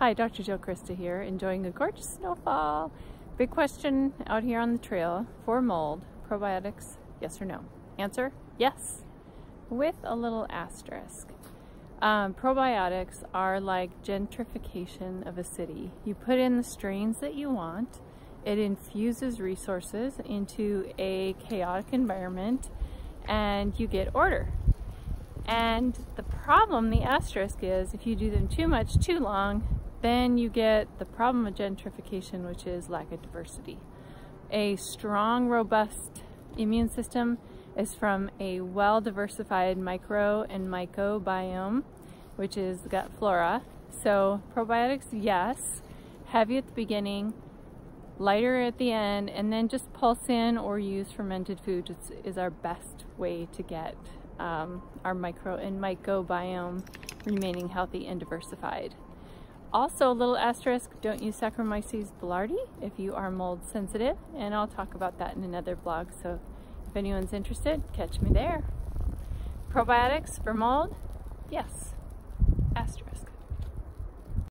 Hi, Dr. Jill Crista here, enjoying a gorgeous snowfall. Big question out here on the trail for mold, probiotics, yes or no? Answer, yes, with a little asterisk. Um, probiotics are like gentrification of a city. You put in the strains that you want, it infuses resources into a chaotic environment, and you get order. And the problem, the asterisk is, if you do them too much, too long, then you get the problem of gentrification, which is lack of diversity. A strong, robust immune system is from a well-diversified micro and mycobiome, which is gut flora. So probiotics, yes, heavy at the beginning, lighter at the end, and then just pulse in or use fermented foods is our best way to get um, our micro and mycobiome remaining healthy and diversified. Also, a little asterisk, don't use Saccharomyces boulardii if you are mold sensitive, and I'll talk about that in another blog, so if anyone's interested, catch me there. Probiotics for mold? Yes.